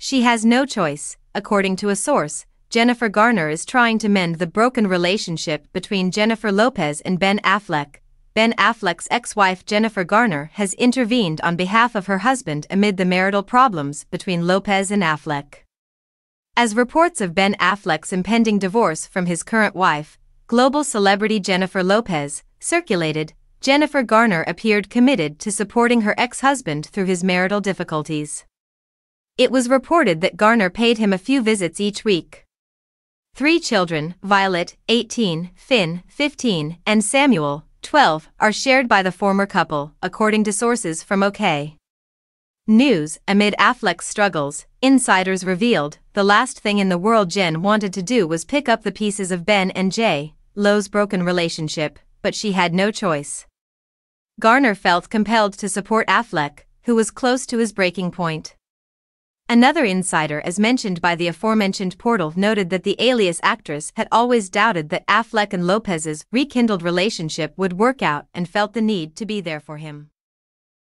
She has no choice, according to a source. Jennifer Garner is trying to mend the broken relationship between Jennifer Lopez and Ben Affleck. Ben Affleck's ex wife Jennifer Garner has intervened on behalf of her husband amid the marital problems between Lopez and Affleck. As reports of Ben Affleck's impending divorce from his current wife, global celebrity Jennifer Lopez, circulated, Jennifer Garner appeared committed to supporting her ex husband through his marital difficulties. It was reported that Garner paid him a few visits each week. Three children, Violet, 18, Finn, 15, and Samuel, 12, are shared by the former couple, according to sources from OK. News Amid Affleck's struggles, insiders revealed the last thing in the world Jen wanted to do was pick up the pieces of Ben and Jay, Lowe's broken relationship, but she had no choice. Garner felt compelled to support Affleck, who was close to his breaking point. Another insider, as mentioned by the aforementioned portal, noted that the alias actress had always doubted that Affleck and Lopez's rekindled relationship would work out and felt the need to be there for him.